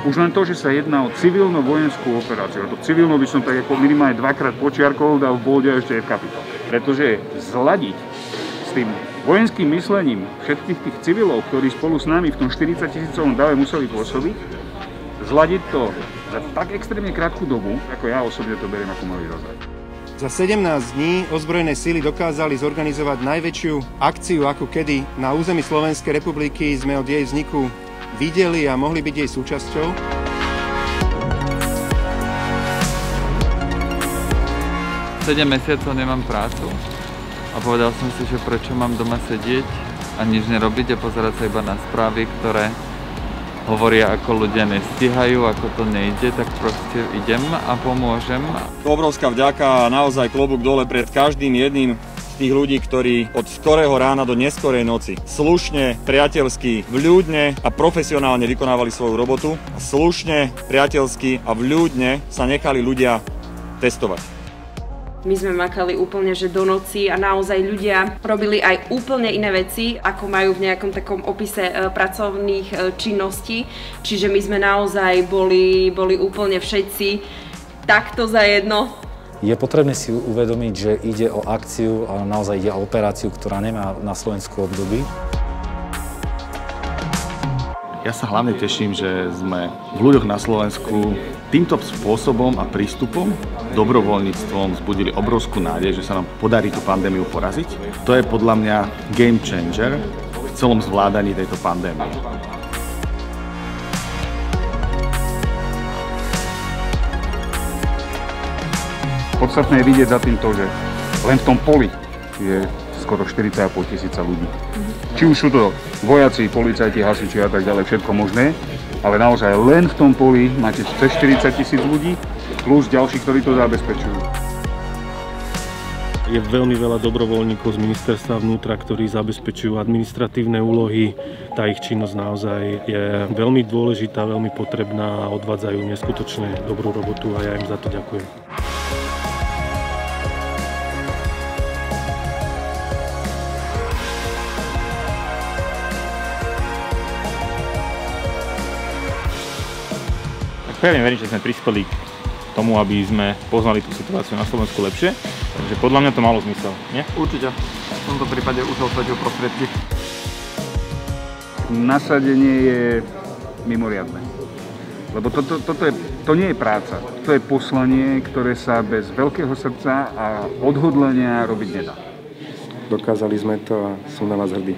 Už len to, že sa jedná o civilno-vojenskú operáciu, to civilno by som tak ako minimálne dvakrát počiarkol, dal v bolde a ešte je v kapitole. Pretože zladiť s tým vojenským myslením všetkých tých civilov, ktorí spolu s nami v tom 40 tisícovom dave museli pôsobiť, zladiť to za tak extrémne krátku dobu, ako ja osobne to beriem ako malý rozhľad. Za 17 dní ozbrojené síly dokázali zorganizovať najväčšiu akciu ako kedy na území Slovenskej republiky sme od jej vzniku videli a mohli byť jej súčasťou. Sedem mesiacov nemám prácu a povedal som si, že prečo mám doma sedieť a nič nerobiť a pozerať sa iba na správy, ktoré hovoria, ako ľudia nestíhajú, ako to nejde, tak proste idem a pomôžem. Obrovská vďaka a naozaj klobúk dole pred každým jedným tých ľudí, ktorí od skorého rána do neskorej noci slušne, priateľsky, vľúdne a profesionálne vykonávali svoju robotu a slušne, priateľsky a vľúdne sa nechali ľudia testovať. My sme makali úplne, že do noci a naozaj ľudia robili aj úplne iné veci, ako majú v nejakom takom opise e, pracovných e, činností. Čiže my sme naozaj boli, boli úplne všetci takto za jedno je potrebné si uvedomiť, že ide o akciu a naozaj ide o operáciu, ktorá nemá na Slovensku období. Ja sa hlavne teším, že sme v ľuďoch na Slovensku týmto spôsobom a prístupom, dobrovoľníctvom zbudili obrovskú nádej, že sa nám podarí tú pandémiu poraziť. To je podľa mňa game changer v celom zvládaní tejto pandémie. Podstatné je vidieť za tým to, že len v tom poli je skoro 4,5 tisíca ľudí. Či už sú to vojaci, policajti, hasiči a tak ďalej, všetko možné, ale naozaj len v tom poli máte cez 40 tisíc ľudí, plus ďalší, ktorí to zabezpečujú. Je veľmi veľa dobrovoľníkov z ministerstva vnútra, ktorí zabezpečujú administratívne úlohy. Tá ich činnosť naozaj je veľmi dôležitá, veľmi potrebná a odvádzajú neskutočne dobrú robotu a ja im za to ďakujem. Pevne verím, že sme prispeli k tomu, aby sme poznali tú situáciu na Slovensku lepšie. Takže podľa mňa to malo zmysel, nie? Určite. V tomto prípade už osvedčil prostriedky. Nasadenie je mimoriadne. Lebo to, to, toto je, to nie je práca. To je poslanie, ktoré sa bez veľkého srdca a odhodlania robiť nedá. Dokázali sme to a som na vás hrdý.